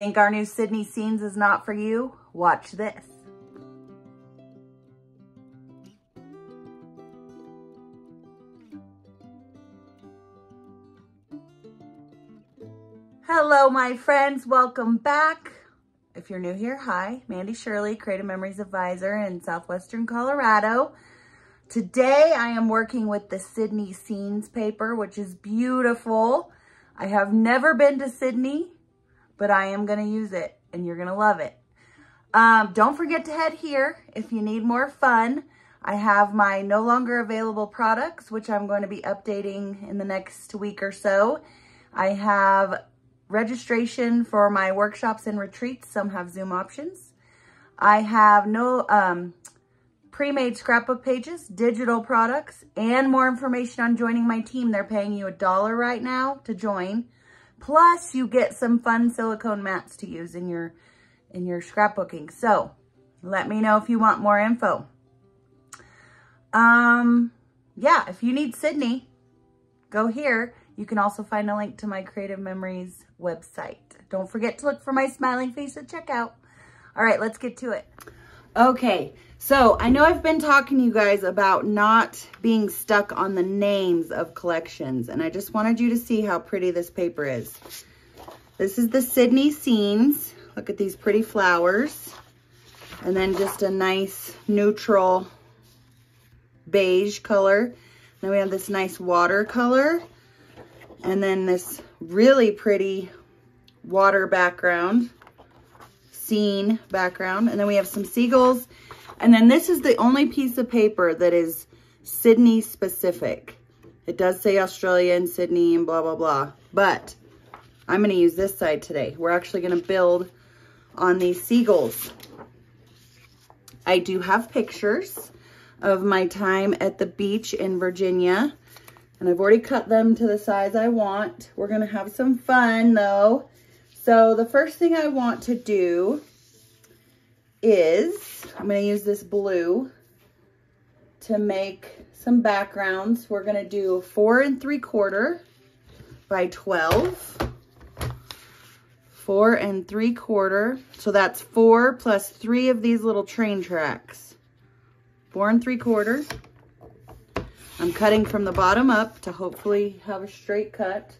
Think our new Sydney Scenes is not for you? Watch this. Hello, my friends. Welcome back. If you're new here, hi. Mandee Shirley, Creative Memories Advisor in Southwestern Colorado. Today, I am working with the Sydney Scenes paper, which is beautiful. I have never been to Sydney, but I am going to use it and you're going to love it. Um, don't forget to head here if you need more fun. I have my no longer available products, which I'm going to be updating in the next week or so. I have registration for my workshops and retreats. Some have Zoom options. I have no um, pre-made scrapbook pages, digital products, and more information on joining my team. They're paying you a dollar right now to join. Plus, you get some fun silicone mats to use in your, in your scrapbooking. So, let me know if you want more info. Um, yeah, if you need Sydney, go here. You can also find a link to my Creative Memories website. Don't forget to look for my smiling face at checkout. All right, let's get to it. Okay, so I know I've been talking to you guys about not being stuck on the names of collections, and I just wanted you to see how pretty this paper is. This is the Sydney Scenes. Look at these pretty flowers. And then just a nice neutral beige color. Then we have this nice watercolor. And then this really pretty water background, scene background. And then we have some seagulls and then this is the only piece of paper that is Sydney specific. It does say Australia and Sydney and blah, blah, blah. But I'm going to use this side today. We're actually going to build on these seagulls. I do have pictures of my time at the beach in Virginia. And I've already cut them to the size I want. We're going to have some fun though. So the first thing I want to do is, I'm going to use this blue to make some backgrounds. We're going to do four and three quarter by 12. Four and three quarter. So that's four plus three of these little train tracks. Four and three quarter. I'm cutting from the bottom up to hopefully have a straight cut.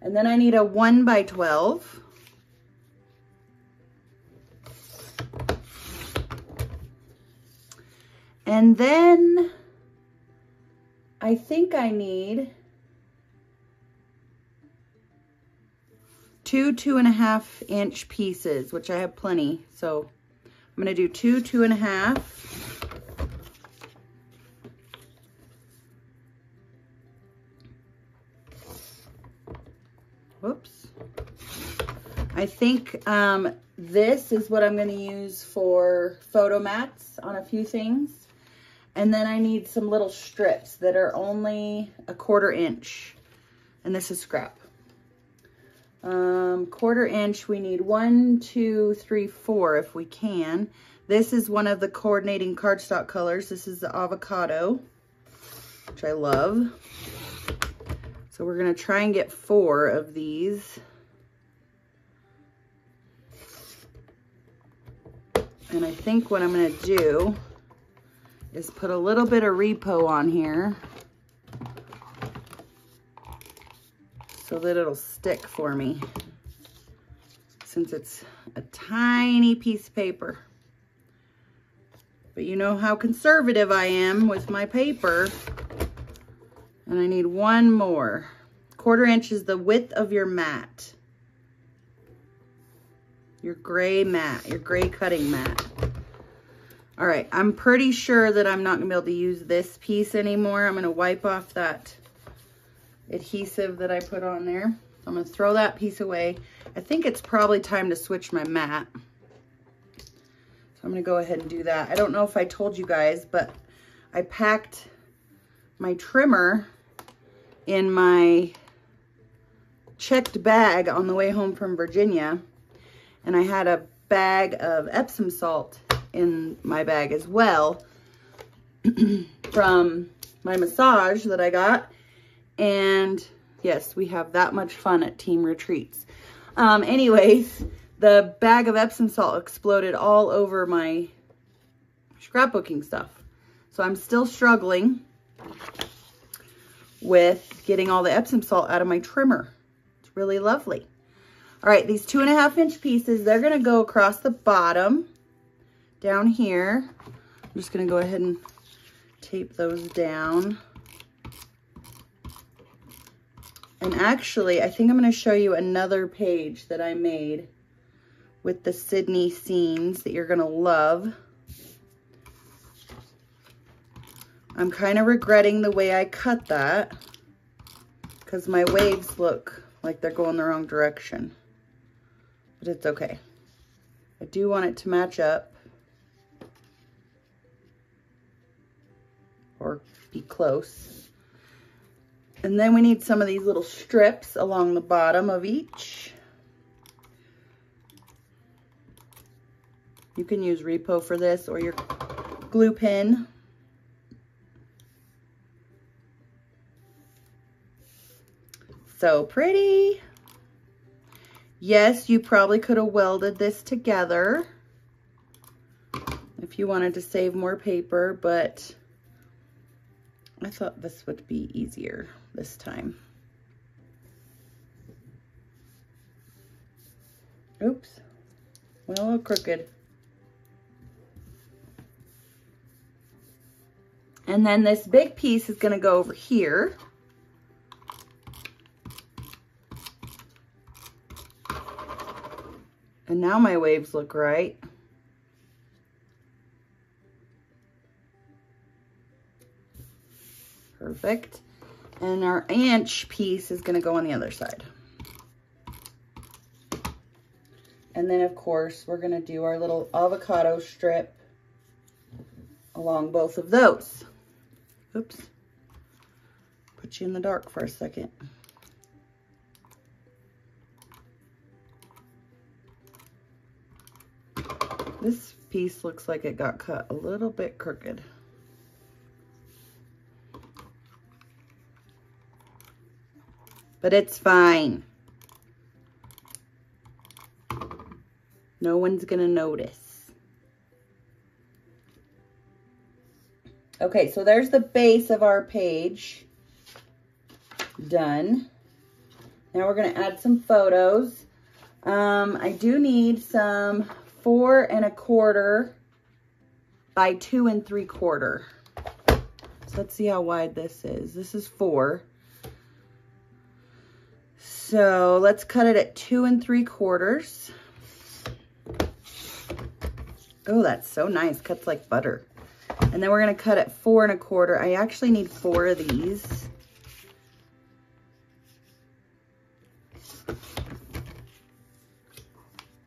And then I need a one by 12. And then I think I need two two and a half inch pieces, which I have plenty. So I'm to do two two and a half. Whoops. I think um, this is what I'm going to use for photo mats on a few things. And then I need some little strips that are only a quarter inch. And this is scrap. Um, quarter inch, we need one, two, three, four if we can. This is one of the coordinating cardstock colors. This is the avocado, which I love. So we're gonna try and get four of these. And I think what I'm gonna do is put a little bit of repo on here so that it'll stick for me since it's a tiny piece of paper. But you know how conservative I am with my paper. And I need one more. Quarter inch is the width of your mat. Your gray mat, your gray cutting mat. All right, I'm pretty sure that I'm not gonna be able to use this piece anymore. I'm gonna wipe off that adhesive that I put on there. I'm gonna throw that piece away. I think it's probably time to switch my mat. So I'm gonna go ahead and do that. I don't know if I told you guys, but I packed my trimmer in my checked bag on the way home from Virginia. And I had a bag of Epsom salt in my bag as well from my massage that I got. And yes, we have that much fun at team retreats. Um, anyways, the bag of Epsom salt exploded all over my scrapbooking stuff. So I'm still struggling with getting all the Epsom salt out of my trimmer. It's really lovely. All right, these two and a half inch pieces, they're gonna go across the bottom down here. I'm just gonna go ahead and tape those down. And actually, I think I'm gonna show you another page that I made with the Sydney scenes that you're gonna love. I'm kind of regretting the way I cut that because my waves look like they're going the wrong direction. But it's okay. I do want it to match up or be close. And then we need some of these little strips along the bottom of each. You can use Repo for this or your glue pin. So pretty. Yes, you probably could have welded this together if you wanted to save more paper, but I thought this would be easier this time. Oops, went a little crooked. And then this big piece is gonna go over here. And now my waves look right. Perfect. And our inch piece is gonna go on the other side. And then of course, we're gonna do our little avocado strip along both of those. Oops. Put you in the dark for a second. This piece looks like it got cut a little bit crooked. But it's fine. No one's gonna notice. Okay, so there's the base of our page. Done. Now we're going to add some photos. Um, I do need some four and a quarter by two and three quarter. So let's see how wide this is. This is four. So let's cut it at two and three quarters. Oh, that's so nice. Cuts like butter. And then we're going to cut it four and a quarter. I actually need four of these.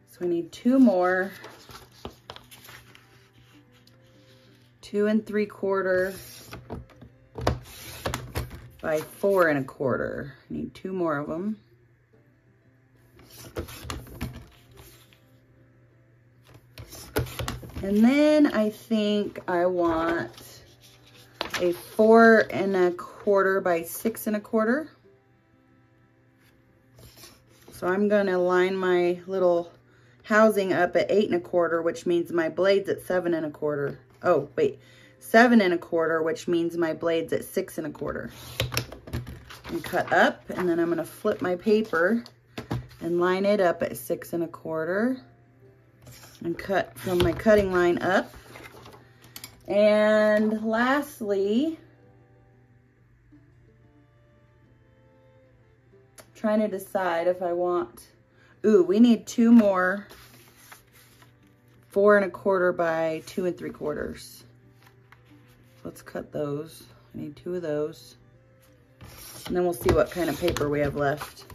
So I need two more. Two and three quarter by four and a quarter. I need two more of them. And then I think I want a four and a quarter by six and a quarter. So I'm going to line my little housing up at eight and a quarter, which means my blade's at seven and a quarter. Oh, wait, seven and a quarter, which means my blade's at six and a quarter. And cut up, and then I'm going to flip my paper and line it up at six and a quarter and cut from my cutting line up. And lastly, trying to decide if I want, ooh, we need two more four and a quarter by two and three quarters. Let's cut those. I need two of those. And then we'll see what kind of paper we have left.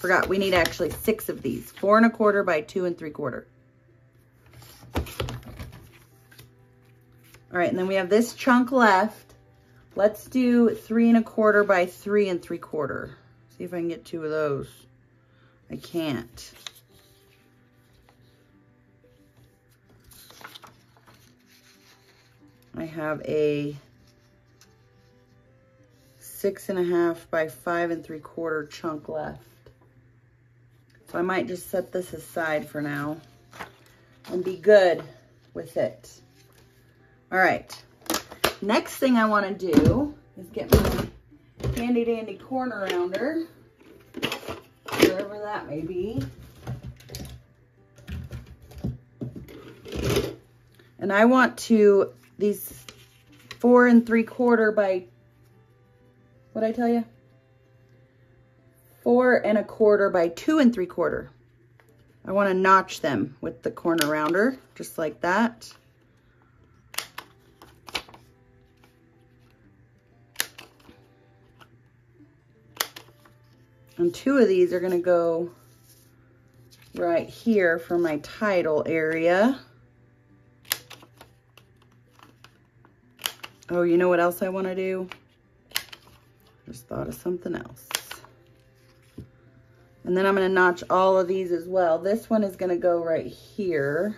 Forgot, we need actually six of these. Four and a quarter by two and three quarter. All right, and then we have this chunk left. Let's do three and a quarter by three and three quarter. See if I can get two of those. I can't. I have a six and a half by five and three quarter chunk left So I might just set this aside for now and be good with it. All right. Next thing I want to do is get my handy dandy corner rounder, wherever that may be. And I want to, these four and three quarter by, what I tell you? Four and a quarter by two and three quarter. I want to notch them with the corner rounder, just like that. And two of these are going to go right here for my title area. Oh, you know what else I want to do? Just thought of something else. And then I'm going to notch all of these as well. This one is going to go right here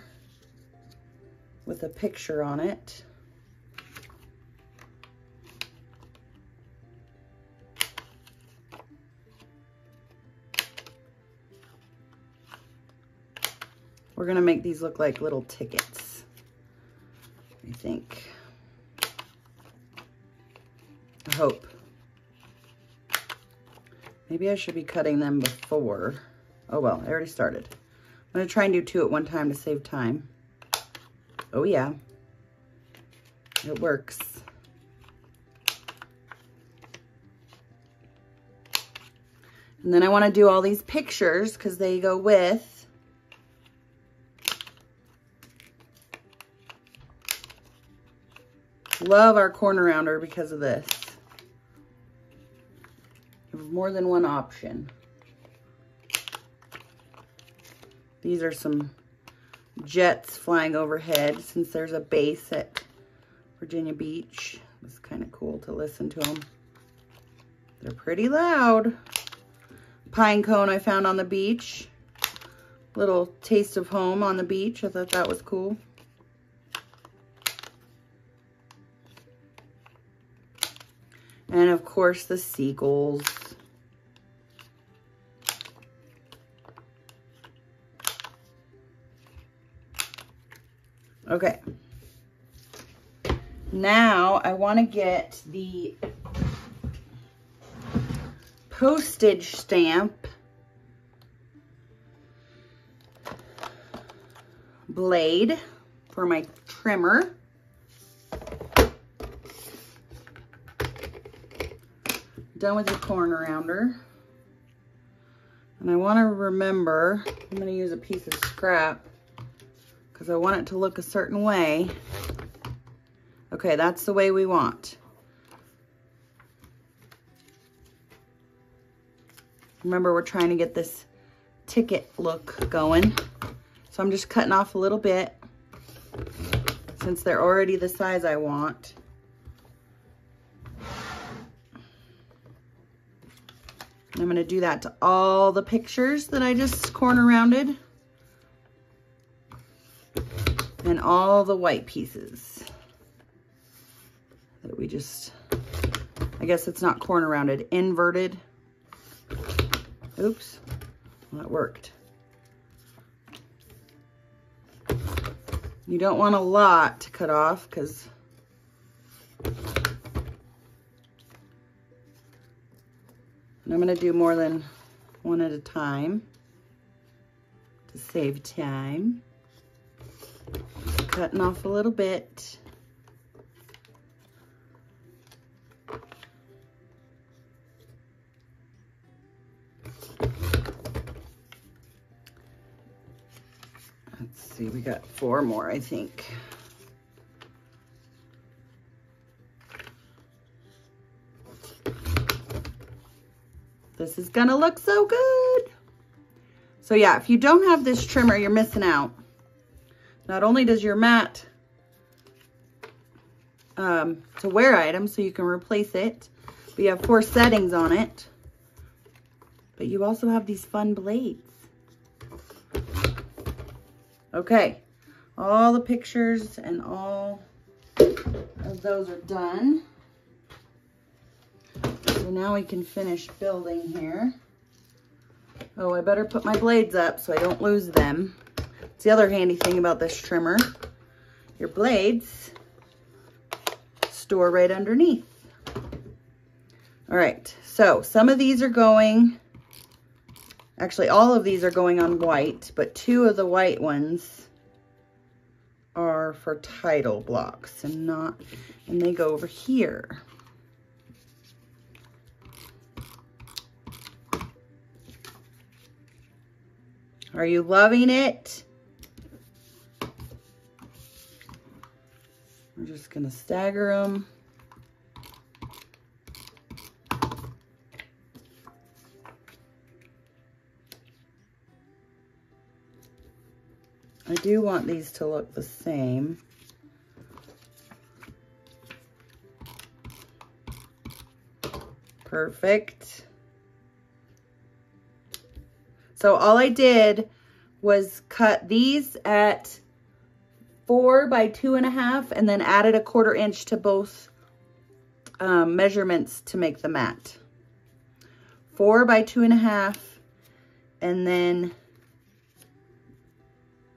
with a picture on it. We're going to make these look like little tickets, I think. I hope. Maybe I should be cutting them before. Oh well, I already started. I'm going to try and do two at one time to save time. Oh yeah. It works. And then I want to do all these pictures because they go with Love our corner rounder because of this. More than one option. These are some jets flying overhead since there's a base at Virginia Beach. It's kind of cool to listen to them. They're pretty loud. Pine cone I found on the beach. Little taste of home on the beach. I thought that was cool. And of course the seagulls. Okay. Now I want to get the postage stamp blade for my trimmer. done with the corner rounder. And I want to remember, I'm going to use a piece of scrap because I want it to look a certain way. Okay, that's the way we want. Remember, we're trying to get this ticket look going. So I'm just cutting off a little bit since they're already the size I want. I'm going to do that to all the pictures that I just corner rounded. And all the white pieces that we just, I guess it's not corner rounded, inverted. Oops, well, that worked. You don't want a lot to cut off because I'm going to do more than one at a time to save time. Cutting off a little bit. Let's see, we got four more, I think. This is gonna look so good. So yeah, if you don't have this trimmer, you're missing out. Not only does your mat um, to wear item, so you can replace it, but you have four settings on it. But you also have these fun blades. Okay, all the pictures and all of those are done. So now we can finish building here. Oh, I better put my blades up so I don't lose them. It's the other handy thing about this trimmer. Your blades store right underneath. All right, so some of these are going, actually all of these are going on white, but two of the white ones are for title blocks and not, and they go over here. Are you loving it? We're just going to stagger them. I do want these to look the same. Perfect. So all I did was cut these at four by two and a half and then added a quarter inch to both um, measurements to make the mat. Four by two and a half and then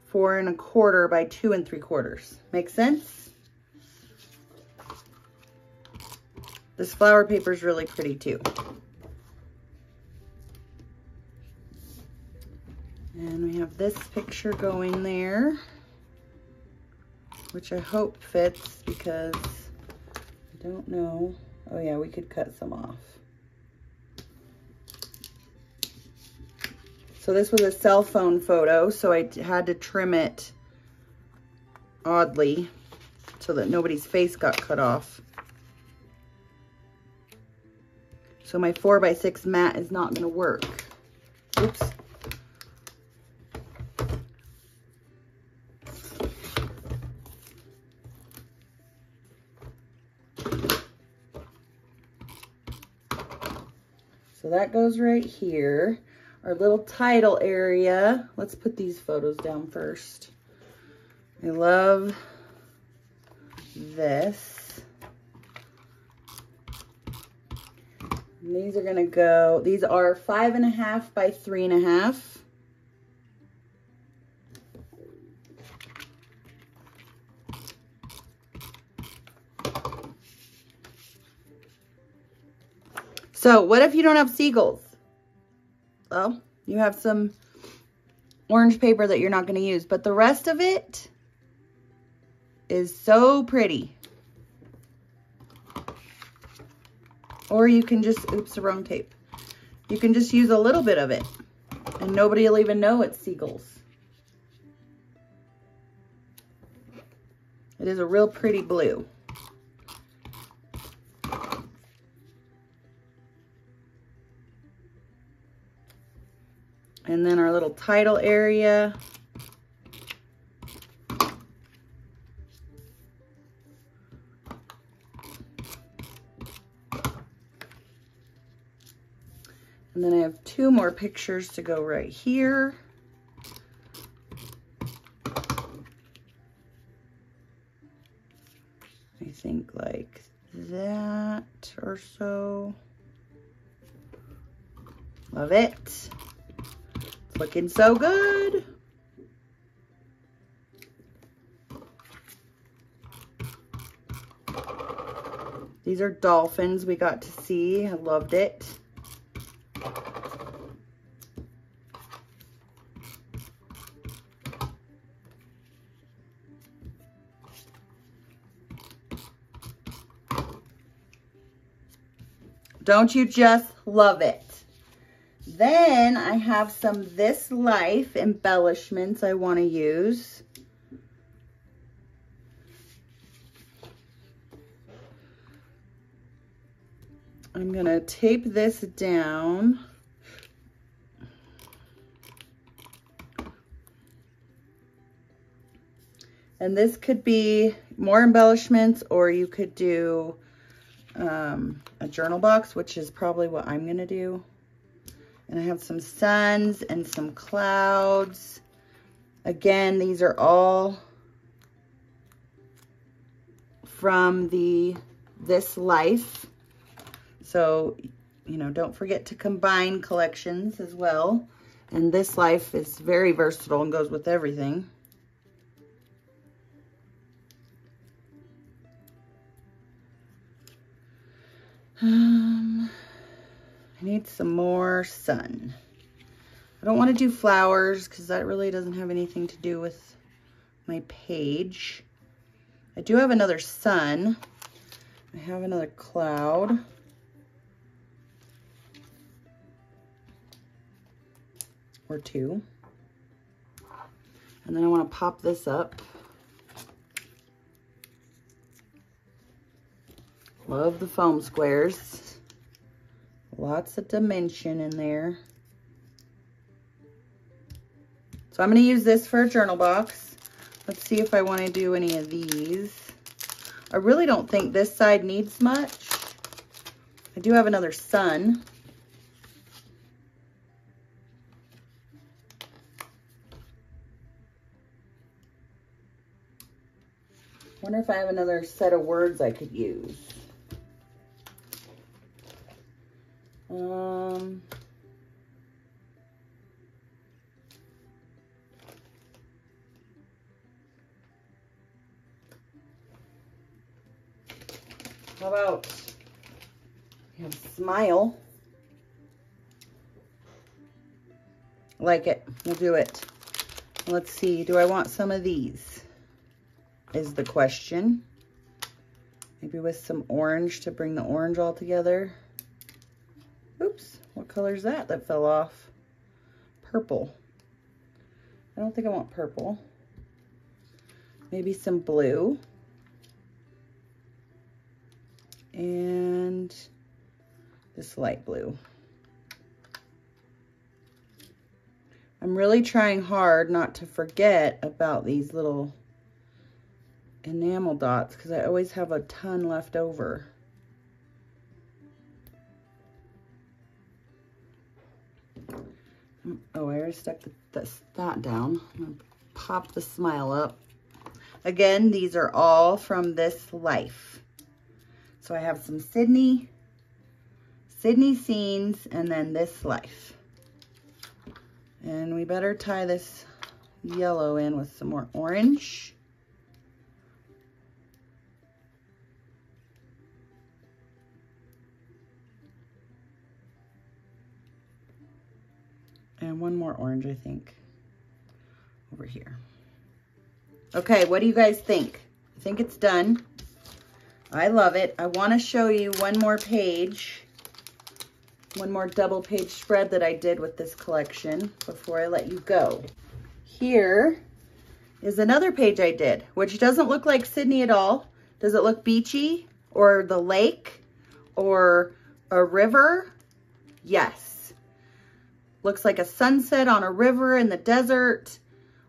four and a quarter by two and three quarters. Make sense? This flower paper is really pretty too. And we have this picture going there, which I hope fits because I don't know. Oh yeah, we could cut some off. So this was a cell phone photo, so I had to trim it oddly so that nobody's face got cut off. So my four by six mat is not gonna work. Oops. So that goes right here. Our little title area. Let's put these photos down first. I love this. And these are going to go, these are five and a half by three and a half. So what if you don't have seagulls? Well, you have some orange paper that you're not going to use, but the rest of it is so pretty. Or you can just, oops, the wrong tape. You can just use a little bit of it and nobody will even know it's seagulls. It is a real pretty blue. And then our little title area. And then I have two more pictures to go right here. I think like that or so. Love it. Looking so good. These are dolphins we got to see. I loved it. Don't you just love it? Then I have some This Life embellishments I want to use. I'm going to tape this down. And this could be more embellishments or you could do um, a journal box, which is probably what I'm going to do. And I have some suns and some clouds. Again, these are all from the This Life. So, you know, don't forget to combine collections as well. And this life is very versatile and goes with everything. Need some more sun. I don't want to do flowers because that really doesn't have anything to do with my page. I do have another sun. I have another cloud. Or two. And then I want to pop this up. Love the foam squares. Lots of dimension in there. So I'm going to use this for a journal box. Let's see if I want to do any of these. I really don't think this side needs much. I do have another sun. wonder if I have another set of words I could use. Um, How about we have smile? Like it. We'll do it. Let's see. Do I want some of these? Is the question. Maybe with some orange to bring the orange all together. Oops. What color is that that fell off? Purple. I don't think I want purple. Maybe some blue and this light blue. I'm really trying hard not to forget about these little enamel dots because I always have a ton left over. Oh, I already stuck the, this, that down. I'm going to pop the smile up. Again, these are all from this life. So I have some Sydney, Sydney scenes, and then this life. And we better tie this yellow in with some more orange. And one more orange, I think, over here. Okay, what do you guys think? I think it's done. I love it. I want to show you one more page, one more double page spread that I did with this collection before I let you go. Here is another page I did, which doesn't look like Sydney at all. Does it look beachy or the lake or a river? Yes. Looks like a sunset on a river in the desert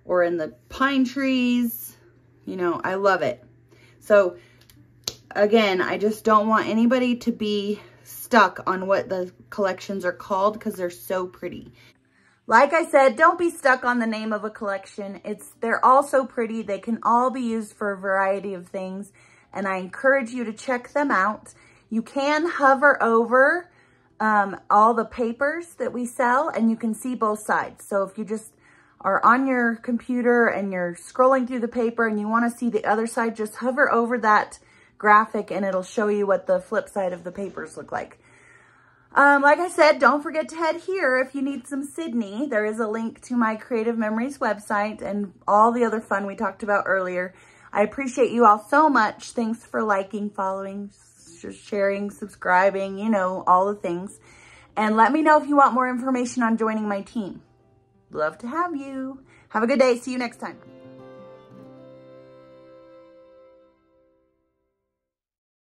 or in the pine trees. You know, I love it. So again, I just don't want anybody to be stuck on what the collections are called because they're so pretty. Like I said, don't be stuck on the name of a collection. It's They're all so pretty. They can all be used for a variety of things, and I encourage you to check them out. You can hover over um, all the papers that we sell, and you can see both sides. So if you just are on your computer and you're scrolling through the paper and you want to see the other side, just hover over that graphic and it'll show you what the flip side of the papers look like. Um, like I said, don't forget to head here if you need some Sydney. There is a link to my Creative Memories website and all the other fun we talked about earlier. I appreciate you all so much. Thanks for liking, following, sharing, subscribing, you know, all the things. And let me know if you want more information on joining my team. Love to have you. Have a good day. See you next time.